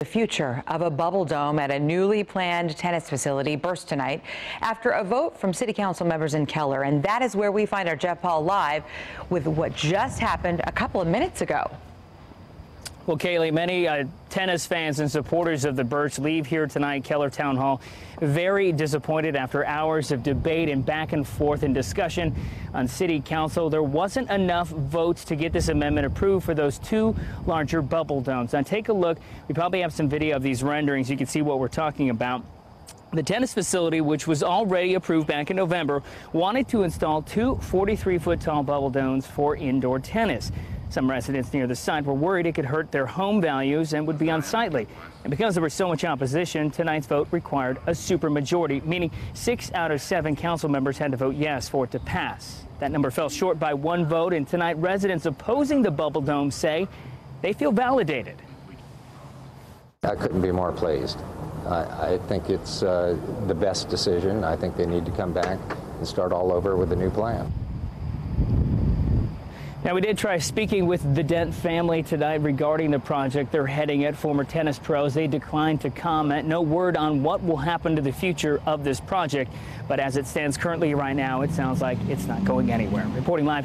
The future of a bubble dome at a newly planned tennis facility burst tonight after a vote from city council members in Keller. And that is where we find our Jeff Paul live with what just happened a couple of minutes ago. Well, Kaylee, many uh, tennis fans and supporters of the Birch leave here tonight, Keller Town Hall, very disappointed after hours of debate and back and forth and discussion on city council. There wasn't enough votes to get this amendment approved for those two larger bubble domes. Now, take a look. We probably have some video of these renderings. You can see what we're talking about. The tennis facility, which was already approved back in November, wanted to install two 43 foot tall bubble domes for indoor tennis. Some residents near the site were worried it could hurt their home values and would be unsightly. And because there was so much opposition, tonight's vote required a supermajority, meaning six out of seven council members had to vote yes for it to pass. That number fell short by one vote, and tonight residents opposing the bubble dome say they feel validated. I couldn't be more pleased. I, I think it's uh, the best decision. I think they need to come back and start all over with a new plan. Now, we did try speaking with the Dent family tonight regarding the project. They're heading at. former tennis pros. They declined to comment. No word on what will happen to the future of this project. But as it stands currently right now, it sounds like it's not going anywhere. Reporting live here.